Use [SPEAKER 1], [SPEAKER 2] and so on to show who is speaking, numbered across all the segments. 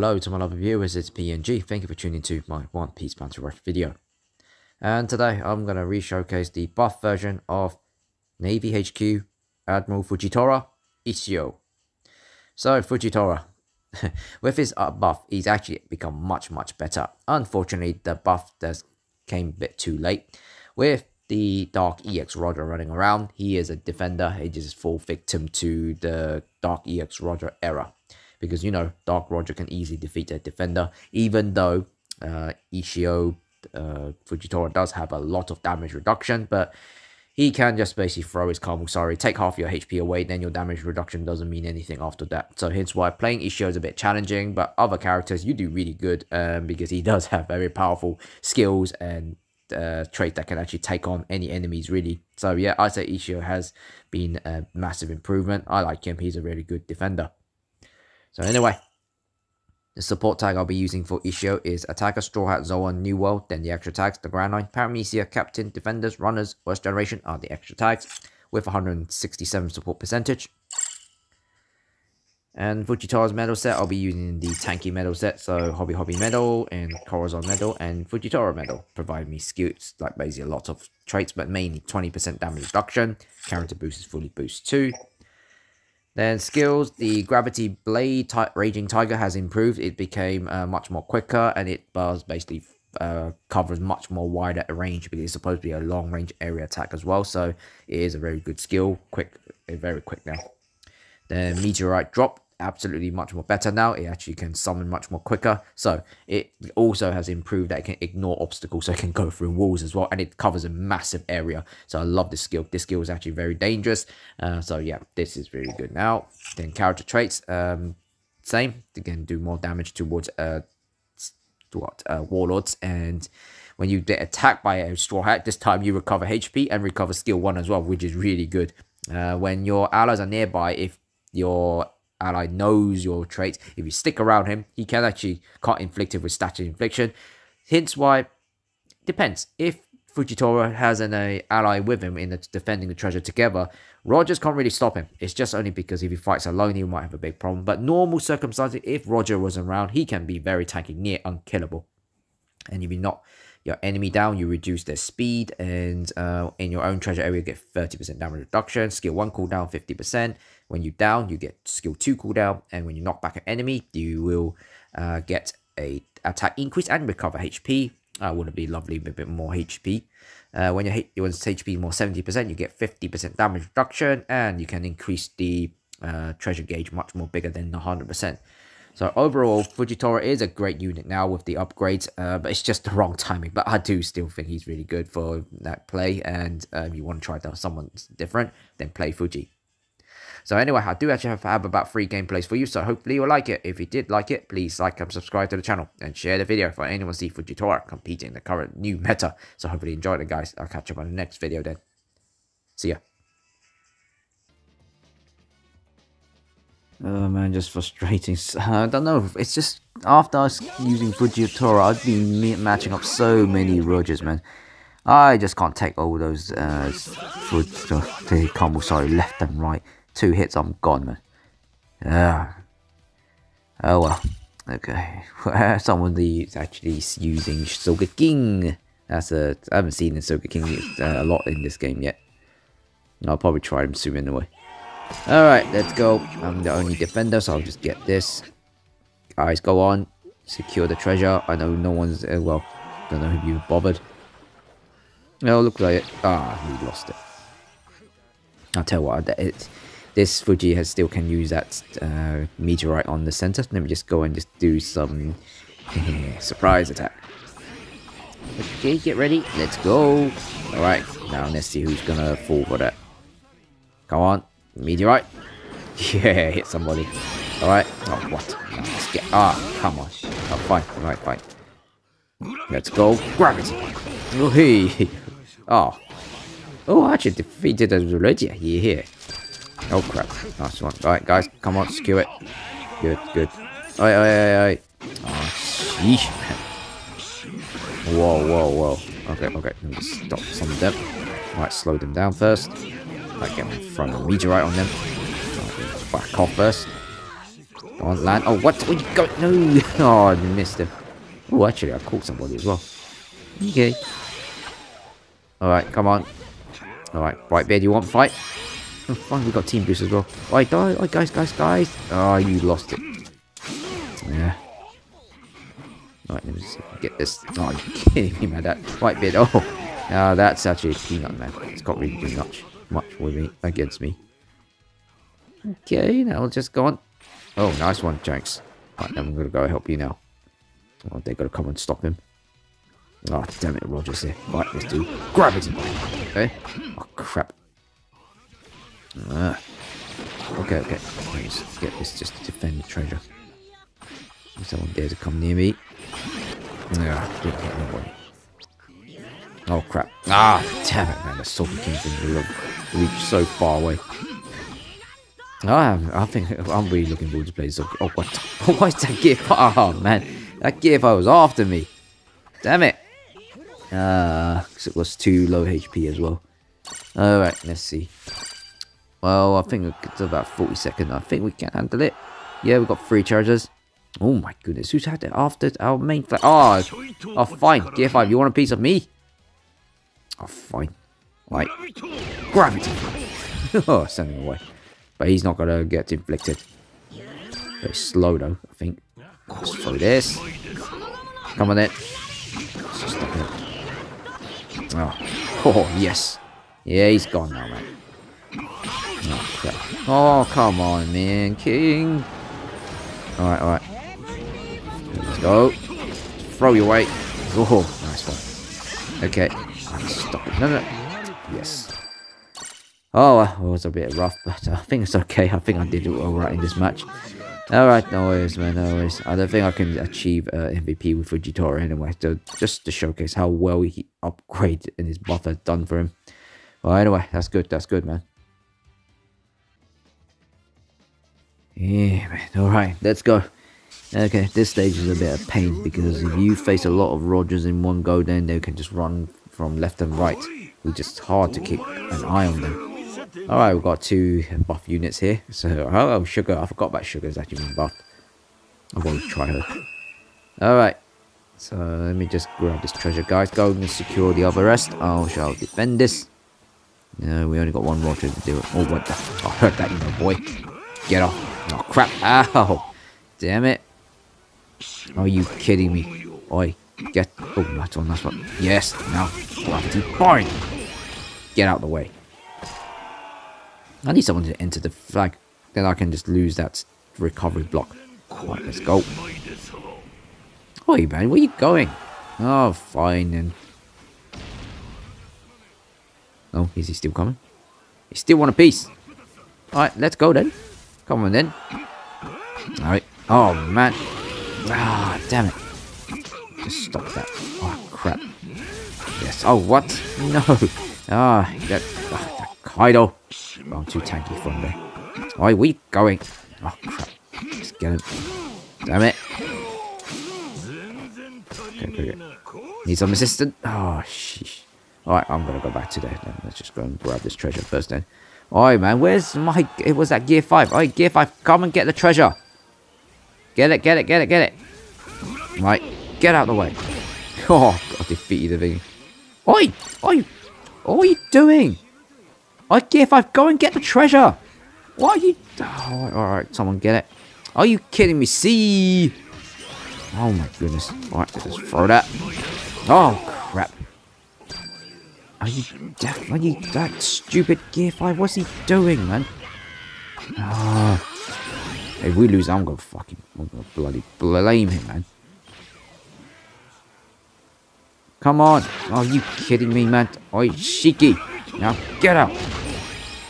[SPEAKER 1] hello to my lovely viewers, it's PNG. Thank you for tuning to my One Piece Bounty Rush video. And today I'm going to re-showcase the buff version of Navy HQ Admiral Fujitora Issho. So Fujitora, with his buff, he's actually become much much better. Unfortunately, the buff does came a bit too late. With the Dark EX Roger running around, he is a defender. He just fall victim to the Dark EX Roger era because you know Dark Roger can easily defeat a defender, even though uh, Issho uh, Fujitora does have a lot of damage reduction, but he can just basically throw his Sorry, take half your HP away, then your damage reduction doesn't mean anything after that. So hence why playing Issho is a bit challenging, but other characters you do really good um, because he does have very powerful skills and uh, trait that can actually take on any enemies really. So yeah, I say Issho has been a massive improvement. I like him, he's a really good defender. So anyway, the support tag I'll be using for Issho is Attacker, Straw Hat, Zoan, New World, then the extra tags, the Grand Line, Paramecia, Captain, Defenders, Runners, Worst Generation are the extra tags with 167 support percentage. And Fujitora's medal set, I'll be using the Tanky medal set, so Hobby Hobby medal and Corazon medal and Fujitora medal provide me skills, like basically a lot of traits, but mainly 20% damage reduction. Character boost is fully boost too. Then skills, the Gravity Blade Raging Tiger has improved. It became uh, much more quicker and it does basically uh, covers much more wider range because it's supposed to be a long range area attack as well. So it is a very good skill, quick, very quick now. Then Meteorite Drop absolutely much more better now. It actually can summon much more quicker. So it also has improved that it can ignore obstacles, so it can go through walls as well, and it covers a massive area. So I love this skill. This skill is actually very dangerous. Uh, so yeah, this is really good. Now, then character traits, um, same. Again, do more damage towards uh, what uh, warlords and. When you get attacked by a straw hat, this time you recover HP and recover skill 1 as well, which is really good. Uh, when your allies are nearby, if your ally knows your traits. If you stick around him, he can actually cut inflicted with status infliction. Hence why, depends. If Fujitora has an uh, ally with him in the, defending the treasure together, Rogers can't really stop him. It's just only because if he fights alone, he might have a big problem. But normal circumstances, if Roger was around, he can be very tanky, near unkillable. And if you knock your enemy down, you reduce their speed, and uh, in your own treasure area, get 30% damage reduction. Skill 1 cooldown, 50%. When you down, you get skill 2 cooldown, and when you knock back an enemy, you will uh, get a attack increase and recover HP. Uh, wouldn't be lovely a bit more HP. Uh, when you hit your when HP more 70%, you get 50% damage reduction, and you can increase the uh, treasure gauge much more bigger than 100%. So overall, Fujitora is a great unit now with the upgrades, uh, but it's just the wrong timing. But I do still think he's really good for that play, and if you want to try someone different, then play Fuji. So anyway, I do actually have, about three gameplays for you, so hopefully you'll like it. If you did like it, please like and subscribe to the channel, and share the video for anyone see Fujitora competing in the current new meta. So hopefully you enjoyed it, guys. I'll catch up on the next video then. See ya. Oh man, just frustrating. I don't know. It's just after I was using Fujitora, I've been matching up so many Rogers, man. I just can't take all those uh, foot, uh, the combo. Sorry, left and right. Two hits, I'm gone, man. Yeah. Oh well. Okay. Someone is actually using Sogeking. That's a. I haven't seen the Sogeking uh, a lot in this game yet. I'll probably try him soon anyway. Alright, let's go. I'm the only defender, so I'll just get this. Guys, go on. Secure the treasure. I know no one's... Uh, well, don't know if you bothered. Oh, look like it. Ah, we lost it. I'll tell you what, it, this Fuji has still can use that uh, meteorite on the center. Let me just go and just do some surprise attack. Okay, get ready. Let's go. Alright, now let's see who's gonna fall for that. Come on. Meteorite. Yeah, hit somebody. Alright. Oh, what? let's get... Ah, come on. Oh, fine. Alright, fine. Let's go. Gravity. Oh, hey. Oh. Oh, I actually defeated us already. Yeah. Oh, crap. Nice one. Alright, guys. Come on. Secure it. Good, good. Alright, alright, alright. Oh, sheesh. Whoa, whoa, whoa. Okay, okay. Stop some of them. Alright, slow them down first. Like get in front of meteorite on them. Back off first. Go on, land. Oh, what? Where you going? No. Oh, I missed him. Oh, actually, I caught somebody as well. Okay. Alright, come on. Alright, right, bear, do you want fight? Oh, fine, we got team boost as well. Alright, die. Alright, guys, guys, guys. Oh, you lost it. Yeah. Alright, let me get this. Oh, you kidding me, man? That white bit. Oh, uh, that's actually a peanut, man. It's got really do much, much with me against me. Okay, now we'll just go on. Oh, nice one, Shanks. Right, I'm gonna go help you now. Oh, they gotta come and stop him. Oh, damn it, Roger's here. Right, let's do gravity. Okay. Oh, crap. Uh, okay, okay. Let's get this just to defend the treasure. If someone dare to come near me. Yeah, didn't hit nobody. Oh crap. Ah, damn it, man. The Sogeking thing will reach so far away. I, I think I'm really looking forward to playing Sulky. Oh, what? Oh, why is that gift? Oh, man. That gift was after me. Damn it. Ah, uh, it was too low HP as well. Alright, let's see. Well, I think it's about 40 seconds. I think we can handle it. Yeah, we've got three charges. Oh my goodness, who's had it after our main flag? Oh, ah, oh, fine. Gear 5, you want a piece of me? Oh, fine. Right. Gravity. oh, sending away. But he's not going to get inflicted. Very slow, though, I think. Let's throw this. Come on, then. Oh. oh, yes. Yeah, he's gone now, man. Oh, crap. Oh, come on, man. King. Alright, alright. Let's go. Throw your weight. Oh, nice one. Okay. Stop it. No, no. Yes. Oh, it was a bit rough, but I think it's okay. I think I did it alright in this match. Alright, no worries, man, no worries. I don't think I can achieve uh, MVP with Fujitora anyway, so just to showcase how well he upgrade and his buff has done for him. Well, anyway, that's good, that's good, man. Yeah, man. Alright, let's go. Okay, this stage is a bit of pain because if you face a lot of Rogers in one go, then they can just run from left and right. It's just hard to keep an eye on them. Alright, we've got two buff units here. So, oh, oh Sugar. I forgot about Sugar's actually been buffed. I want to try her. Alright. So, let me just grab this treasure, guys. Go and secure the other rest. I shall defend this. No, we only got one more to do it. Oh, what the? I heard that, you know, boy. Get off. Oh, crap. Ow. Damn it. Are you kidding me? Oi. Get. Oh, that's one. That's one. Yes. Now. Gravity. Fine. Get out of the way. I need someone to enter the flag. Then I can just lose that recovery block. Right, let's go. Oi, man. Where are you going? Oh, fine then. Oh, is he still coming? He still want a piece. Alright, let's go then. Come on then. Alright. Oh, man. Ah, damn it. Just stop that. Oh, crap. Yes. Oh, what? No. Ah, that, ah, that Kaido. Oh, I'm too tanky from there. Why are we going? Oh, crap. Let's get him. Damn it. Okay, okay. Need some assistance? Oh, sheesh. Alright, I'm gonna go back to there. Let's just go and grab this treasure first then. Alright, man. Where's my... It was that Gear 5. Alright, Gear 5. Come and get the treasure. Get it, get it, get it, get it. Right, get out of the way. Oh, I defeated the thing. Oi! Oi! What are you doing? I Gear 5, go and get the treasure. Why are you... Oh, Alright, someone get it. Are you kidding me? See? Oh my goodness. Alright, let's throw that. Oh. Are you you that stupid Gear 5? What's he doing, man? Oh. If we lose, I'm gonna fucking, I'm gonna bloody blame him, man. Come on. Are you kidding me, man? Oi, Shiki. Now, get out.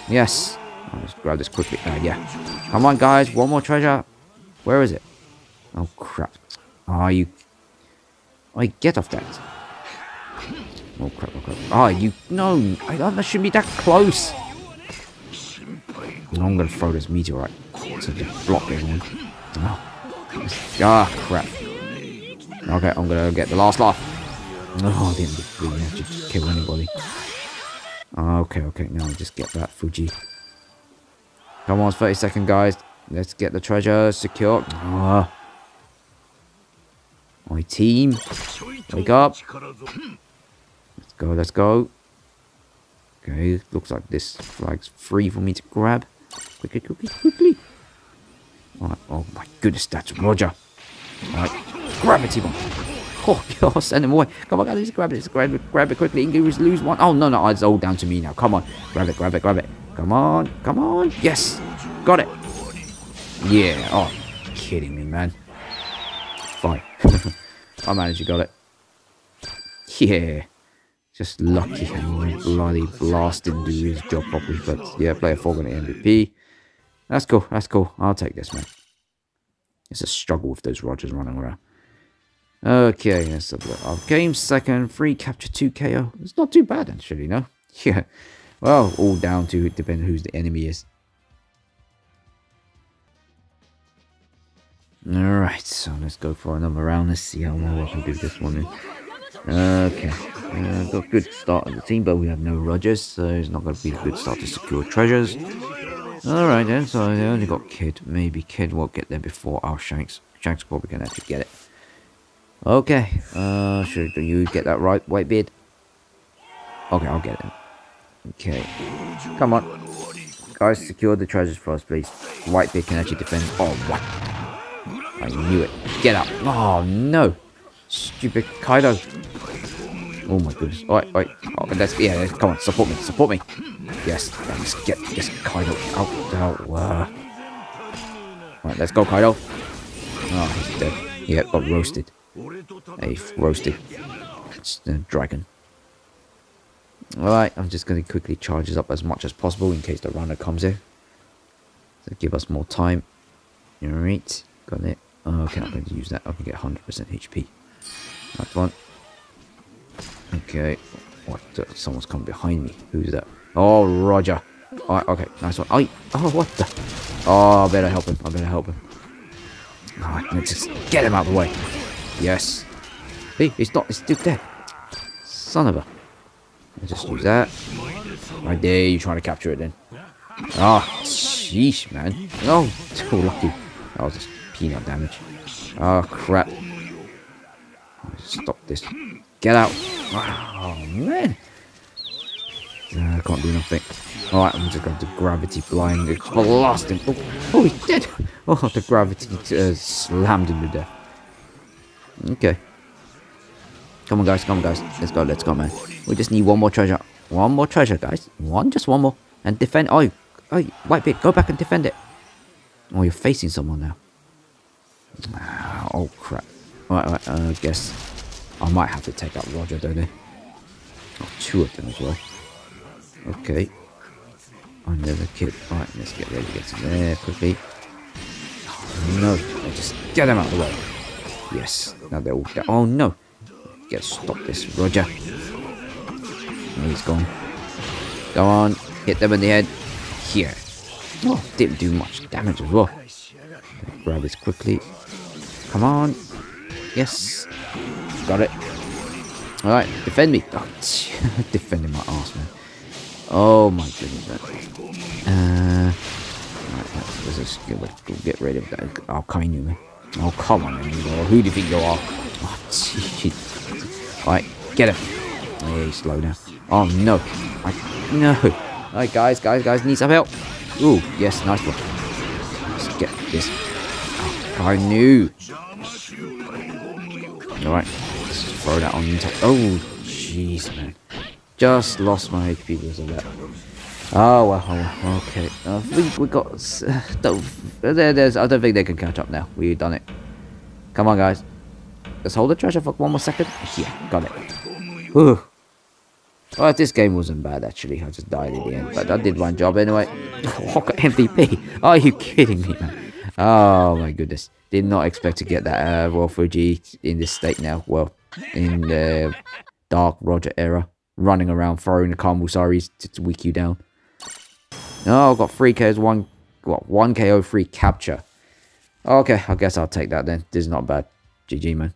[SPEAKER 1] Yes. I'll just grab this quickly. Uh, yeah. Come on, guys. One more treasure. Where is it? Oh, crap. Are you... Oi, get off that. Oh, crap, oh, crap. Oh, you... No, I, that shouldn't be that close. I'm gonna throw this meteorite to just block everyone. Oh. Ah, crap. Okay, I'm gonna get the last laugh. Oh, I didn't really have to kill anybody. Okay, okay, now just get that Fuji. Come on, 30 second guys. Let's get the treasure secure. Ah. My team. Wake up. Go, let's go. Okay, looks like this flag's free for me to grab. Quickly, quickly, quickly. Alright, oh my goodness, that's Roger. Alright, gravity bomb. Oh, God, send him away. Come on, guys, let's grab it. Let's grab it, grab it quickly. Ingrid lose one. Oh, no, no, it's all down to me now. Come on. Grab it, grab it, grab it. Come on, come on. Yes, got it. Yeah, oh, kidding me, man. Fine. I managed to got it. Yeah. Just lucky bloody blast didn't do his job properly. But yeah, player 4 got an MVP. That's cool, that's cool. I'll take this, man. It's a struggle with those Rogers running around. Okay, let's have a look. Our game second, free capture 2 KO. It's not too bad, actually, no? Yeah. Well, all down to it, depending who the enemy is. Alright, so let's go for another round. Let's see how well I can do this one. Okay, uh, got a good start of the team, but we have no Rogers, so it's not going to be a good start to secure treasures. Alright then, so they only got Kid. Maybe Kid will get there before our Shanks. Shanks probably going to actually get it. Okay, uh, should you get that right, Whitebeard? Okay, I'll get it. Okay, come on. Guys, secure the treasures for us, please. Whitebeard can actually defend. Oh, what? I knew it. Get up. Oh, no. Stupid Kaido. Oh my goodness. Alright, alright. Oh, that's, yeah, come on, support me, support me. Yes, let's get this Kaido out, out. Uh. Alright, let's go, Kaido. Oh, he's dead. Yeah, got roasted. Hey, roasted. It's the dragon. Alright, I'm just going to quickly charge this up as much as possible in case the runner comes in. So give us more time. Alright, got it. Okay, I'm going to use that. I can get 100% HP. That's one. Okay. What? The, someone's come behind me. Who's that? Oh, Roger. Alright, okay, nice one. Oh, oh, what the? Oh, I better help him. I better help him. Alright, let's just get him out of the way. Yes. Hey, he's not. He's still dead. Son of a. Let's just use that. Right there, you trying to capture it then. Ah, oh, sheesh, man. Oh, too lucky. That was just peanut damage. Oh, crap. Stop this. Get out. Oh, man. Uh, I can't do nothing. Alright, I'm just going to gravity blind. Blast him. Oh, oh, he's dead. Oh, the gravity uh, slammed him to death. Okay. Come on, guys. Come on, guys. Let's go. Let's go, man. We just need one more treasure. One more treasure, guys. One, just one more. And defend. Oh, oh, Whitebeard, go back and defend it. Oh, you're facing someone now. Ah, oh, crap. Alright, alright. Uh, I guess I might have to take out Roger, don't I? Oh, two of them as well. Okay. Another kid. Alright, let's get ready to get to there quickly. Oh, no. Just get them out of the way. Yes. Now they're all down. Oh, no. Get stop this, Roger. He's gone. Go on. Hit them in the head. Here. Oh, didn't do much damage as well. Grab this quickly. Come on. Yes. Got it. Alright, defend me. Oh, defending my ass, man. Oh my goodness, man. Uh, right, let's just get, get rid of that. I'll in, you, man. Oh, come on, man. Who do you think you are? Oh, jeez. Alright, get him. He's slow now. Oh, no. I, no. Alright, guys, guys, guys, need some help. Ooh, yes, nice one. Let's get this. Oh, I knew. Alright, throw that on top. Oh, jeez, man. Just lost my HP because of that. Oh, well, oh, okay. I think we got... Uh, there, there's, I don't think they can catch up now. We've done it. Come on, guys. Let's hold the treasure for one more second. Yeah, got it. Whew. Well, this game wasn't bad, actually. I just died in the end. But I did one job anyway. MVP. Are you kidding me, man? Oh, my goodness. Did not expect to get that uh, Royal Fuji in this state now. Well, in the Dark Roger era. Running around throwing the Kamusaris to, to weak you down. Oh, I've got 3 KOs, 1, what, 1 KO, 3 capture. Okay, I guess I'll take that then. This is not bad. GG, man.